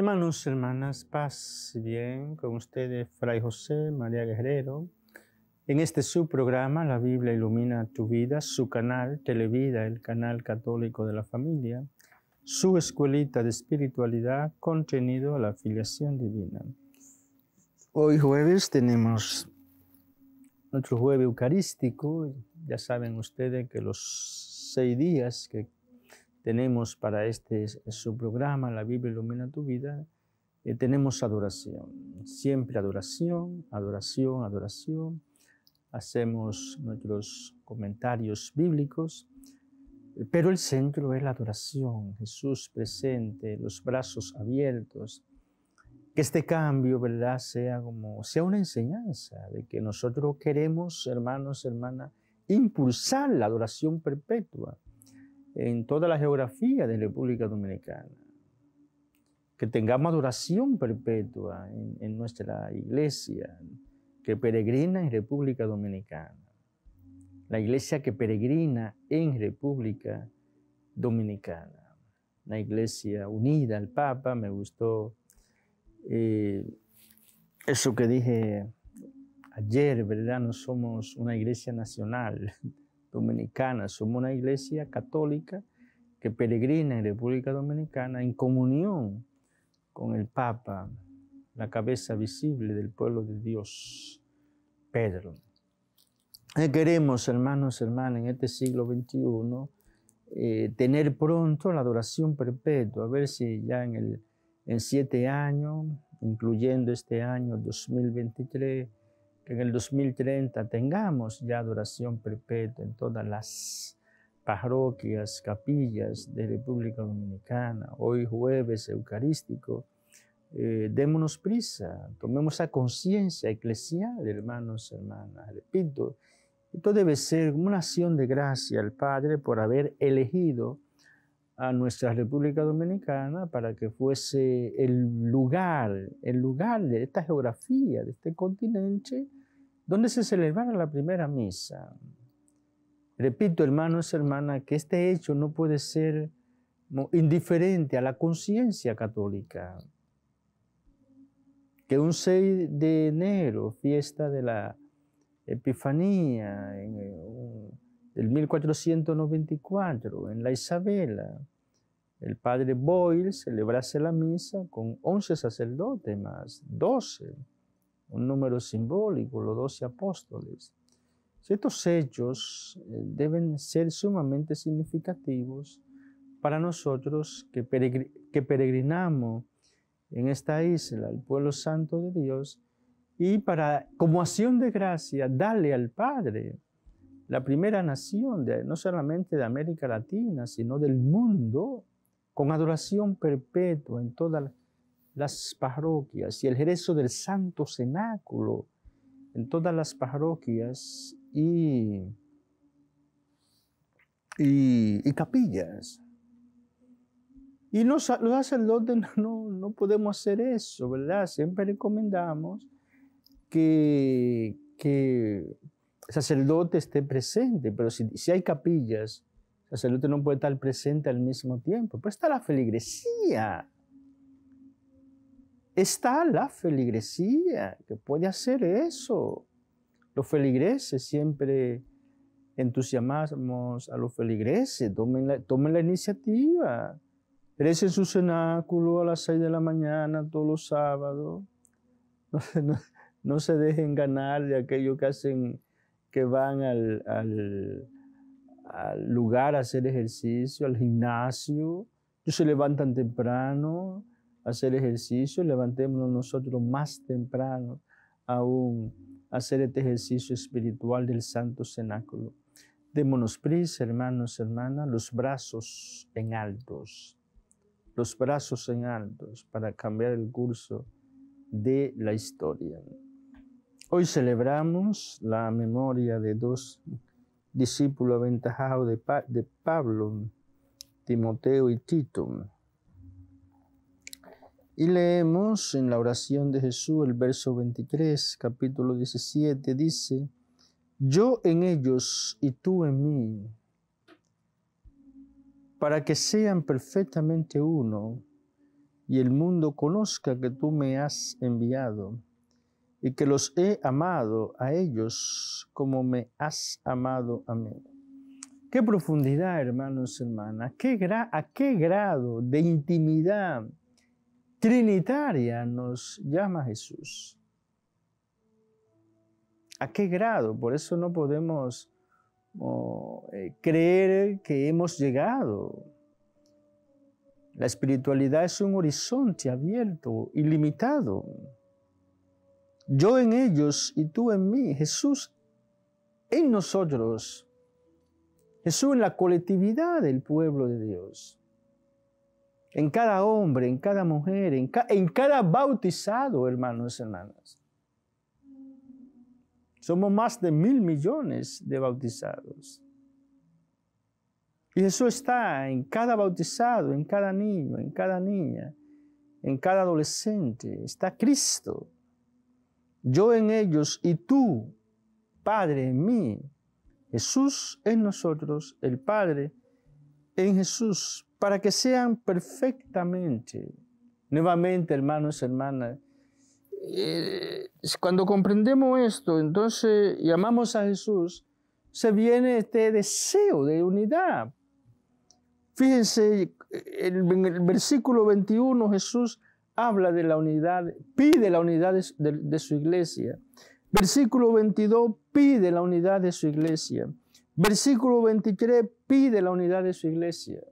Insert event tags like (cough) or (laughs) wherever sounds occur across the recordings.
Hermanos, hermanas, paz y bien con ustedes, Fray José María Guerrero. En este subprograma, La Biblia ilumina tu vida, su canal Televida, el canal católico de la familia, su escuelita de espiritualidad, contenido a la filiación divina. Hoy jueves tenemos nuestro jueves eucarístico. Ya saben ustedes que los seis días que tenemos para este su programa, La Biblia ilumina tu vida, eh, tenemos adoración. Siempre adoración, adoración, adoración. Hacemos nuestros comentarios bíblicos, pero el centro es la adoración, Jesús presente, los brazos abiertos. Que este cambio, ¿verdad?, sea como, sea una enseñanza de que nosotros queremos, hermanos, hermanas, impulsar la adoración perpetua en toda la geografía de República Dominicana. Que tengamos adoración perpetua en, nuestra iglesia que peregrina en República Dominicana. La iglesia que peregrina en República Dominicana. La iglesia unida al Papa, me gustó eh, eso que dije ayer, ¿verdad? No somos una iglesia nacional, Dominicana. Somos una iglesia católica que peregrina en República Dominicana en comunión con el Papa, la cabeza visible del pueblo de Dios, Pedro. Eh, queremos, hermanos, hermanas, en este siglo XXI, eh, tener pronto la adoración perpetua, a ver si ya en, el, en siete años, incluyendo este año 2023, en el 2030 tengamos ya adoración perpetua en todas las parroquias, capillas de República Dominicana. Hoy jueves eucarístico, eh, démonos prisa, tomemos esa conciencia eclesial, hermanos, hermanas. Repito, esto debe ser una acción de gracia al Padre por haber elegido a nuestra República Dominicana para que fuese el lugar, el lugar de esta geografía, de este continente, donde se celebrara la primera misa. Repito, hermanos, hermanas, que este hecho no puede ser indiferente a la conciencia católica. Que un 6 de enero, fiesta de la Epifanía, en del 1494, en la Isabela, el padre Boyle celebrase la misa con 11 sacerdotes más, 12 un número simbólico, los doce apóstoles. Estos hechos eh, deben ser sumamente significativos para nosotros que, peregrinamos en esta isla, el pueblo santo de Dios, y para, como acción de gracia, darle al Padre la primera nación, no solamente de América Latina, sino del mundo, con adoración perpetua en toda la las parroquias y el rezo del Santo Cenáculo en todas las parroquias y, y, capillas. Y los, los sacerdotes no, no, podemos hacer eso, ¿verdad? Siempre recomendamos que, que el sacerdote esté presente, pero si, si hay capillas, el sacerdote no puede estar presente al mismo tiempo. Pues está la feligresía está la feligresía que puede hacer eso. Los feligreses siempre entusiasmamos a los feligreses, tomen la, tomen la iniciativa. Recen su cenáculo a las seis de la mañana todos los sábados. No, se dejen ganar de aquellos que hacen, que van al, al lugar a hacer ejercicio, al gimnasio. Ellos se levantan temprano, hacer ejercicio, levantémonos nosotros más temprano aún hacer este ejercicio espiritual del Santo Cenáculo. Démonos prisa, hermanos, hermanas, los brazos en altos, los brazos en altos para cambiar el curso de la historia. Hoy celebramos la memoria de dos discípulos aventajados de, de Pablo, Timoteo y Tito. Y leemos en la oración de Jesús el verso 23, capítulo 17, dice, yo en ellos y tú en mí, para que sean perfectamente uno, y el mundo conozca que tú me has enviado y que los he amado a ellos como me has amado a mí. Qué profundidad, hermanos, hermanas, ¿Qué a qué grado de intimidad trinitaria nos llama Jesús. ¿A qué grado? Por eso no podemos eh, creer que hemos llegado. La espiritualidad es un horizonte abierto, ilimitado. Yo en ellos y tú en mí, Jesús en nosotros, Jesús en la colectividad del pueblo de Dios en cada hombre, en cada mujer, en, cada bautizado, hermanos y hermanas. Somos más de mil millones de bautizados. Y eso está en cada bautizado, en cada niño, en cada niña, en cada adolescente. Está Cristo. Yo en ellos y tú, Padre en mí. Jesús en nosotros, el Padre en Jesús para que sean perfectamente. Nuevamente, hermanos hermanas, eh, cuando comprendemos esto, entonces llamamos a Jesús, se viene este deseo de unidad. Fíjense, en el versículo 21 Jesús habla de la unidad, pide la unidad de, de su iglesia. Versículo 22 pide la unidad de su iglesia. Versículo 23 pide la unidad de su iglesia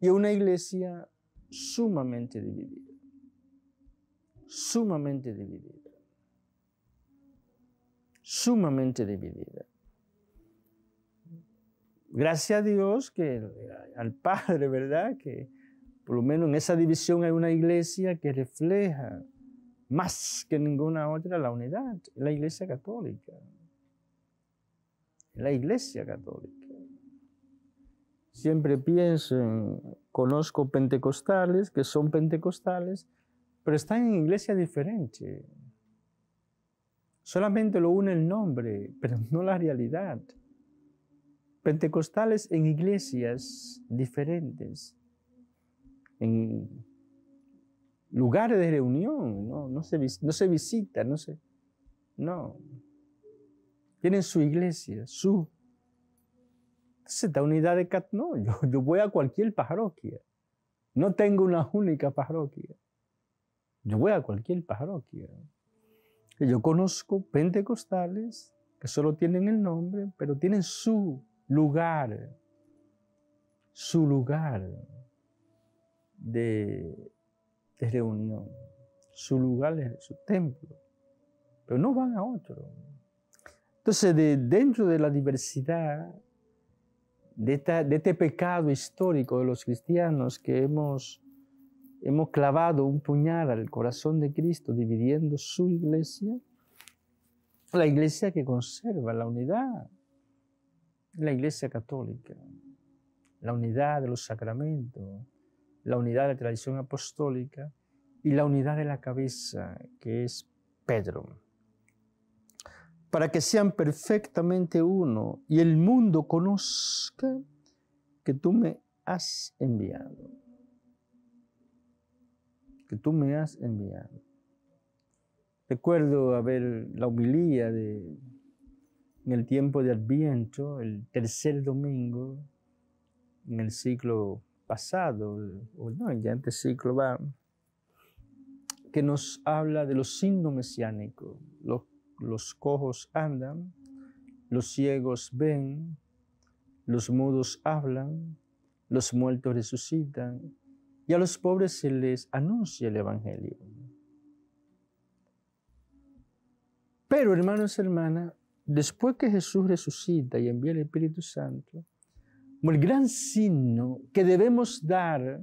y una iglesia sumamente dividida, sumamente dividida, sumamente dividida. Gracias a Dios que al Padre, ¿verdad? Que por lo menos en esa división hay una iglesia que refleja más que ninguna otra la unidad, la iglesia católica. La iglesia católica. Siempre pienso en, conozco pentecostales que son pentecostales, pero están en iglesia diferente. Solamente lo une el nombre, (laughs) pero no la realidad. Pentecostales en iglesias diferentes, en lugares de reunión, no, no, se, no se visita, no se, no. Tienen su iglesia, su esta unidad de cat, no, yo, yo voy a cualquier parroquia. No tengo una única parroquia. Yo voy a cualquier parroquia. Yo conozco pentecostales que solo tienen el nombre, pero tienen su lugar, su lugar de, de reunión, su lugar, su templo, pero no van a otro. Entonces, de, dentro de la diversidad de, este pecado histórico de los cristianos que hemos, hemos clavado un puñal al corazón de Cristo dividiendo su iglesia, la iglesia que conserva la unidad, la iglesia católica, la unidad de los sacramentos, la unidad de la tradición apostólica y la unidad de la cabeza, que es Pedro para que sean perfectamente uno y el mundo conozca que tú me has enviado. Que tú me has enviado. Recuerdo haber la humilía de, en el tiempo de Adviento, el tercer domingo, en el ciclo pasado, o no, ya este ciclo va, que nos habla de los signos mesiánicos, los los cojos andan, los ciegos ven, los mudos hablan, los muertos resucitan, y a los pobres se les anuncia el Evangelio. Pero, hermanos y hermanas, después que Jesús resucita y envía el Espíritu Santo, el gran signo que debemos dar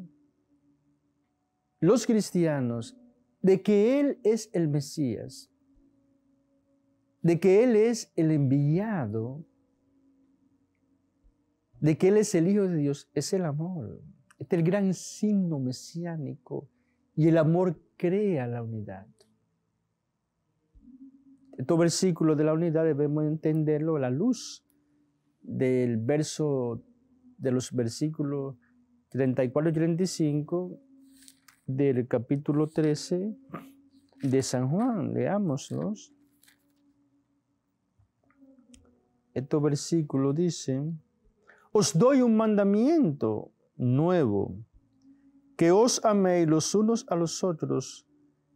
los cristianos de que Él es el Mesías, de que Él es el enviado, de que Él es el Hijo de Dios, es el amor. Este es el gran signo mesiánico y el amor crea la unidad. Estos versículos de la unidad debemos entenderlo a la luz del verso de los versículos 34 y 35 del capítulo 13 de San Juan. Leámoslos. Estos versículos dicen, os doy un mandamiento nuevo, que os améis los unos a los otros,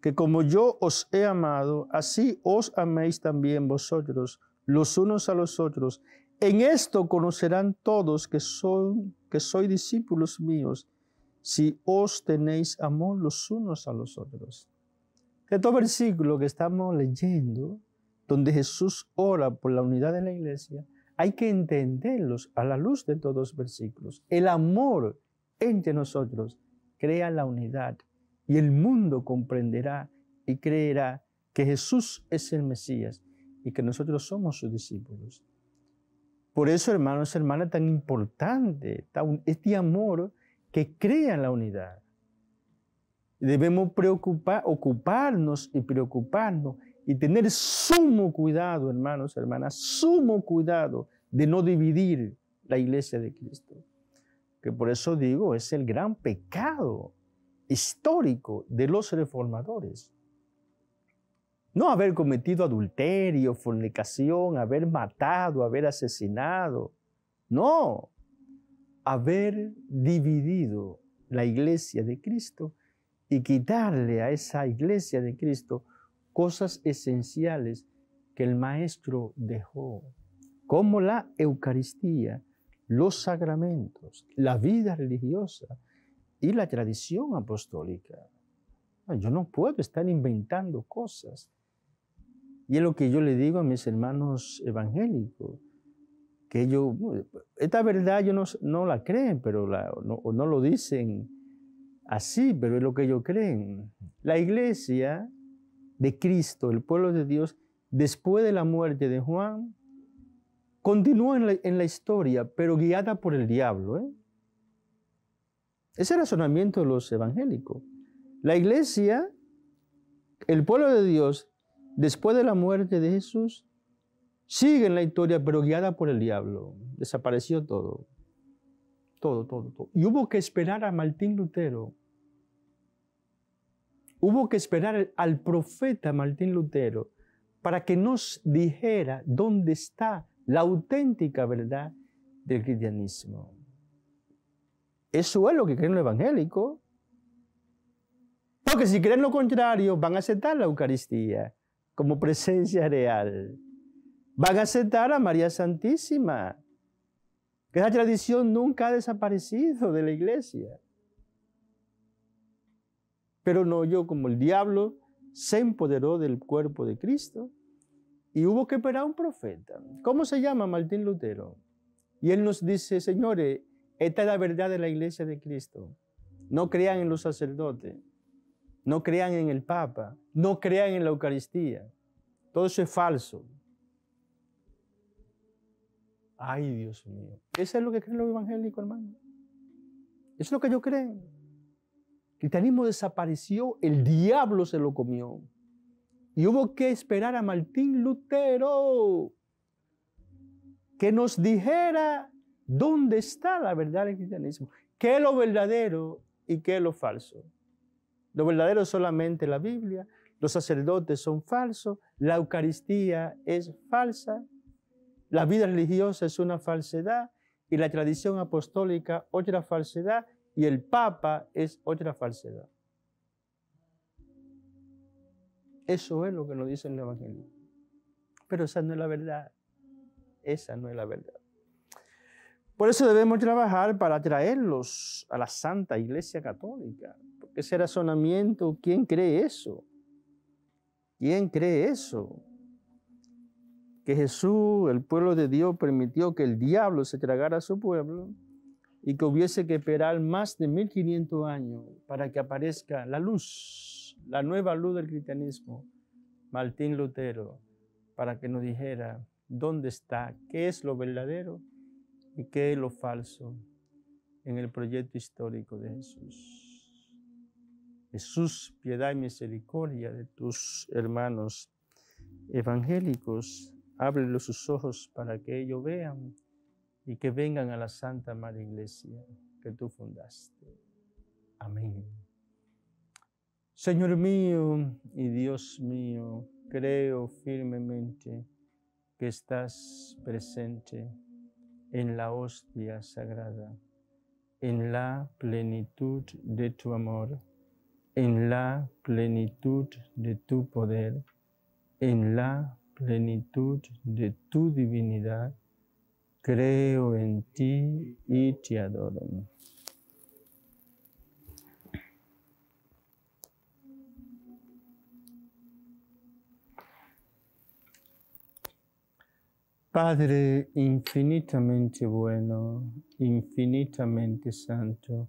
que como yo os he amado, así os améis también vosotros los unos a los otros. En esto conocerán todos que, son, soy discípulos míos, si os tenéis amor los unos a los otros. Este versículo que estamos leyendo, donde Jesús ora por la unidad de la iglesia, hay que entenderlos a la luz de todos los versículos. El amor entre nosotros crea la unidad y el mundo comprenderá y creerá que Jesús es el Mesías y que nosotros somos sus discípulos. Por eso, hermanos, hermanas, tan importante este amor que crea la unidad. Debemos preocupar, ocuparnos y preocuparnos y tener sumo cuidado, hermanos, hermanas, sumo cuidado de no dividir la iglesia de Cristo. Que por eso digo, es el gran pecado histórico de los reformadores. No haber cometido adulterio, fornicación, haber matado, haber asesinado. No, haber dividido la iglesia de Cristo y quitarle a esa iglesia de Cristo cosas esenciales que el Maestro dejó, como la Eucaristía, los sacramentos, la vida religiosa y la tradición apostólica. Yo no puedo estar inventando cosas. Y es lo que yo le digo a mis hermanos evangélicos, que ellos, esta verdad yo no, la creen, pero no, no lo dicen así, pero es lo que ellos creen. La iglesia de Cristo, el pueblo de Dios, después de la muerte de Juan, continúa en la, historia, pero guiada por el diablo. ¿eh? Ese razonamiento de los evangélicos. La iglesia, el pueblo de Dios, después de la muerte de Jesús, sigue en la historia, pero guiada por el diablo. Desapareció todo. Todo, todo, todo. Y hubo que esperar a Martín Lutero. Hubo que esperar al profeta Martín Lutero para que nos dijera dónde está la auténtica verdad del cristianismo. Eso es lo que creen los evangélicos. Porque si creen lo contrario, van a aceptar la Eucaristía como presencia real. Van a aceptar a María Santísima, que esa tradición nunca ha desaparecido de la iglesia. Pero no, yo como el diablo se empoderó del cuerpo de Cristo y hubo que esperar un profeta. ¿Cómo se llama Martín Lutero? Y él nos dice, señores, esta es la verdad de la iglesia de Cristo. No crean en los sacerdotes, no crean en el Papa, no crean en la Eucaristía. Todo eso es falso. Ay, Dios mío. Eso es lo que creen los evangélicos, hermano. Eso es lo que ellos creen. El cristianismo desapareció, el diablo se lo comió. Y hubo que esperar a Martín Lutero que nos dijera dónde está la verdad del cristianismo, qué es lo verdadero y qué es lo falso. Lo verdadero es solamente la Biblia, los sacerdotes son falsos, la Eucaristía es falsa, la vida religiosa es una falsedad y la tradición apostólica otra falsedad y el Papa es otra falsedad. Eso es lo que nos dice el Evangelio. Pero esa no es la verdad. Esa no es la verdad. Por eso debemos trabajar para traerlos a la Santa Iglesia Católica. Porque ese razonamiento, ¿quién cree eso? ¿Quién cree eso? Que Jesús, el pueblo de Dios, permitió que el diablo se tragara a su pueblo y que hubiese que esperar más de 1500 años para que aparezca la luz, la nueva luz del cristianismo, Martín Lutero, para que nos dijera dónde está, qué es lo verdadero y qué es lo falso en el proyecto histórico de Jesús. Jesús, piedad y misericordia de tus hermanos evangélicos, ábrelos sus ojos para que ellos vean y que vengan a la Santa Madre Iglesia que tú fundaste. Amén. Señor mío y Dios mío, creo firmemente que estás presente en la hostia sagrada, en la plenitud de tu amor, en la plenitud de tu poder, en la plenitud de tu divinidad. Creo en ti y te adoro. Padre infinitamente bueno, infinitamente santo,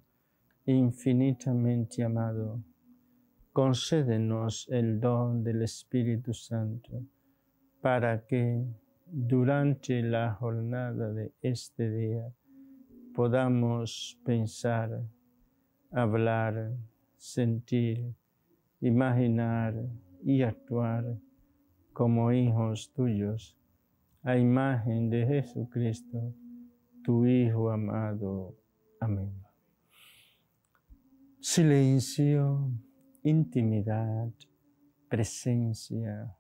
infinitamente amado, concédenos el don del Espíritu Santo para que durante la jornada de este día podamos pensar, hablar, sentir, imaginar y actuar como hijos tuyos a imagen de Jesucristo, tu Hijo amado. Amén. Silencio, intimidad, presencia,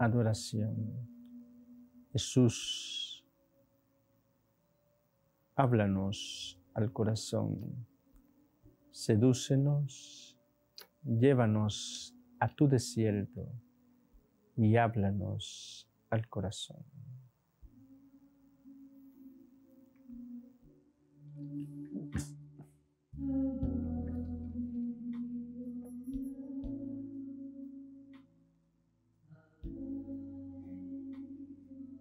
adoración. Jesús, háblanos al corazón, sedúcenos, llévanos a tu desierto y háblanos al corazón.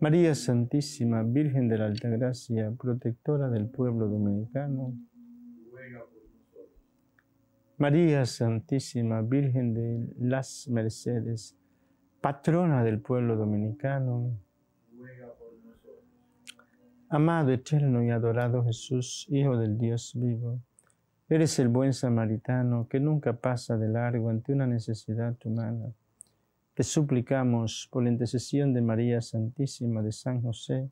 María Santísima, Virgen de la Alta Gracia, protectora del pueblo dominicano. María Santísima, Virgen de las Mercedes, patrona del pueblo dominicano, Amado, eterno y adorado Jesús, Hijo del Dios vivo, eres el buen samaritano que nunca pasa de largo ante una necesidad humana. Te suplicamos por la intercesión de María Santísima de San José,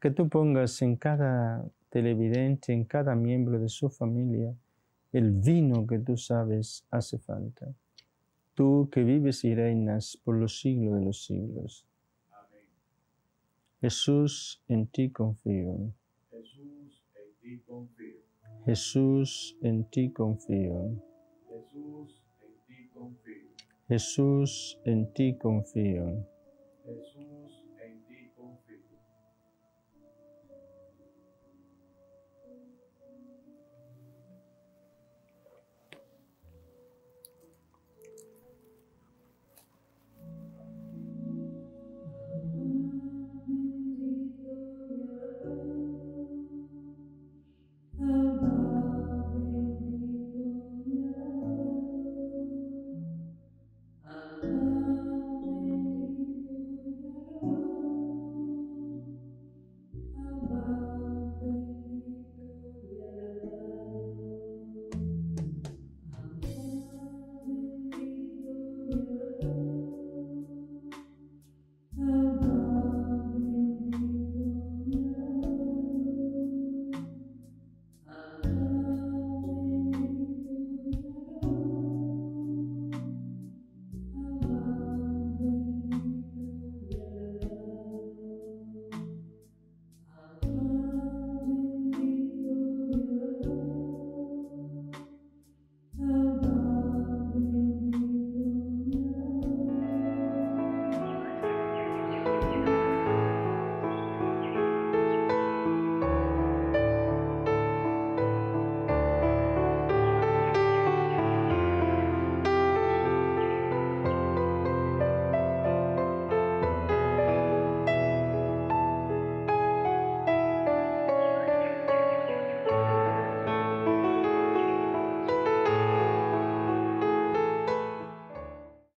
que tú pongas en cada televidente, en cada miembro de su familia, el vino que tú sabes hace falta. Tú que vives y reinas por los siglos de los siglos. Confío. Jesús, en ti confío. Jesús, en ti confío. Jesús, en ti confío. Jesús, en ti confío.